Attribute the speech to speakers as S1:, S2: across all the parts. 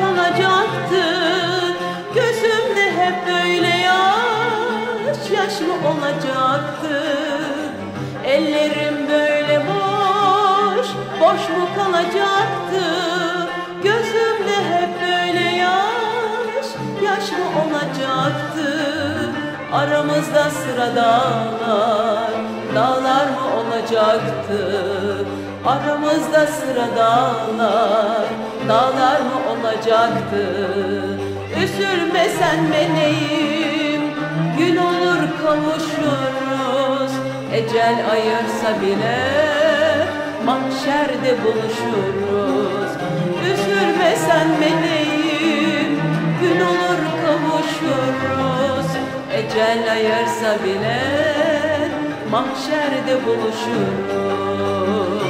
S1: kalacaktı Gözümde hep böyle yaş Yaş mı olacaktı? Ellerim böyle boş Boş mu kalacaktı? Gözümde hep böyle yaş Yaş mı olacaktı? Aramızda sıra dağlar Dağlar mı olacaktı Aramızda sıra dağlar Dağlar mı olacaktı? Üzülme sen meleğim Gün olur kavuşuruz. Ecel ayırsa bile Mahşerde buluşuruz. Üzülme sen meleğim Gün olur kavuşuruz. Ecel ayırsa bile Mahşerde buluşuruz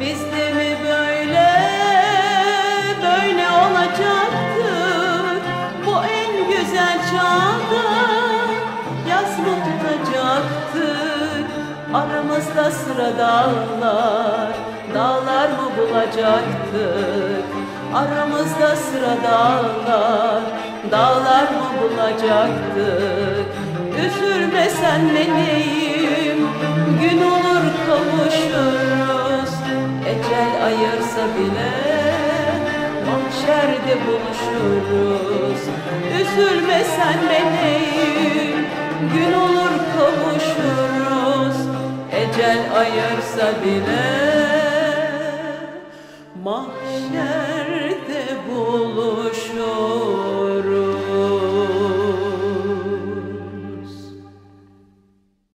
S1: Biz de böyle böyle olacaktık? Bu en güzel çağda yas mı tutacaktık? Aramızda sıra dağlar Dağlar mı bulacaktık? Aramızda sıra dağlar Dağlar mı bulacaktık? Üzülme sen meleğim Gün olur kavuşuruz Mahşerde buluşuruz? Üzülme sen meleğim Gün olur kavuşuruz. Ecel ayırsa bile. Mahşer